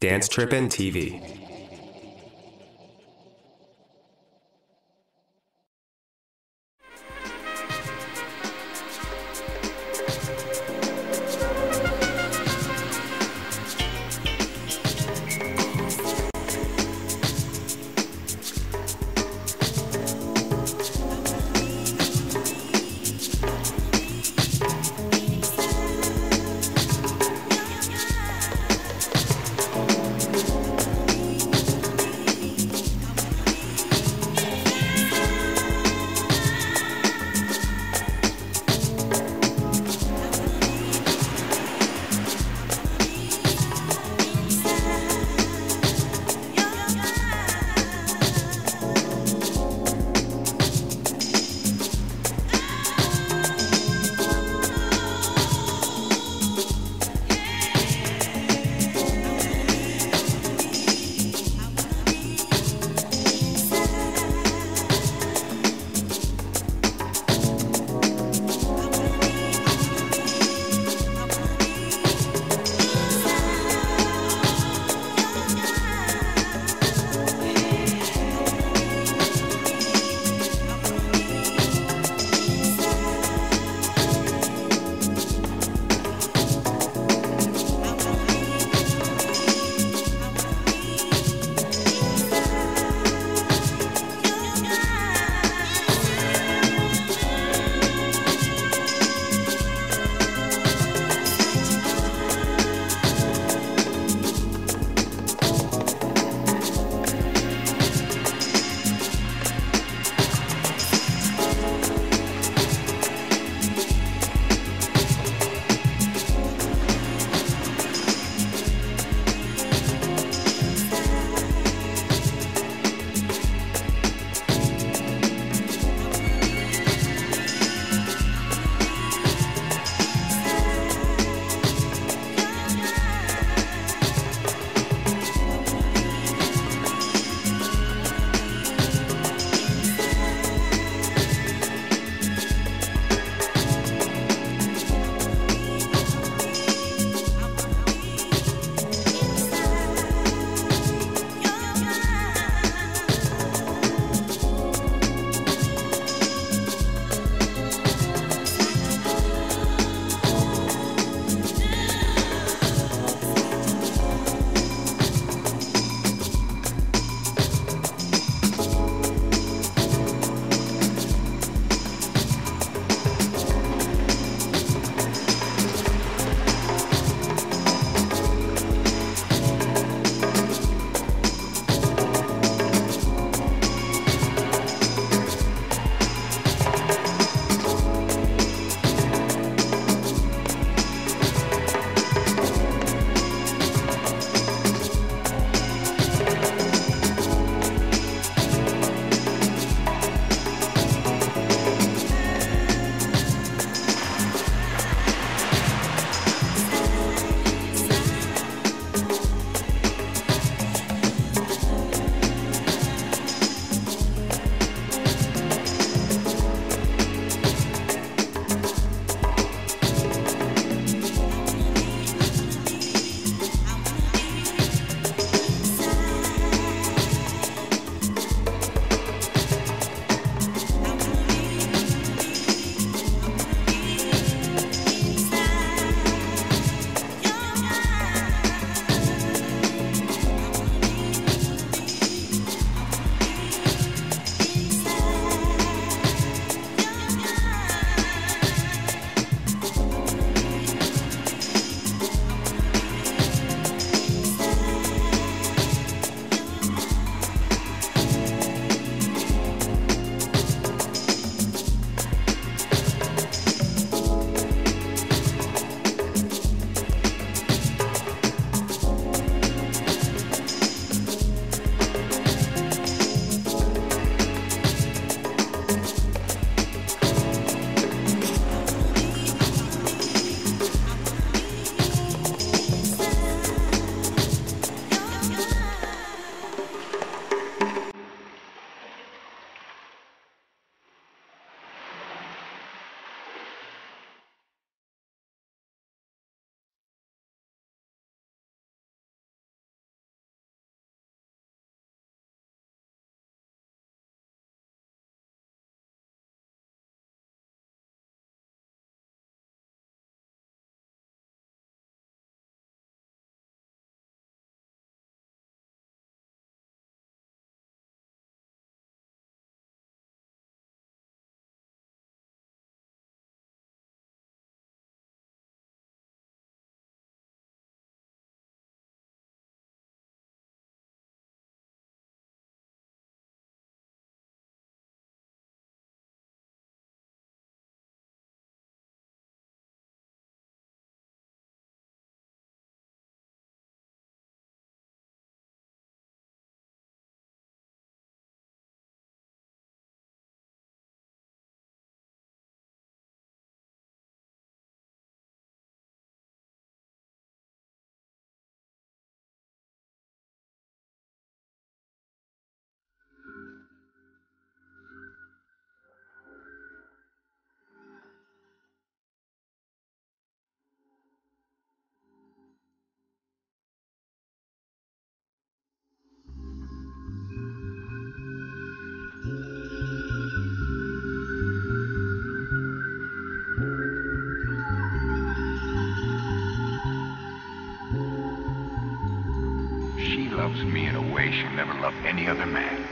Dance Trippin' TV. loves me in a way she never loved any other man.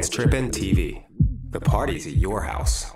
Dance Trippin' TV. The party's at your house.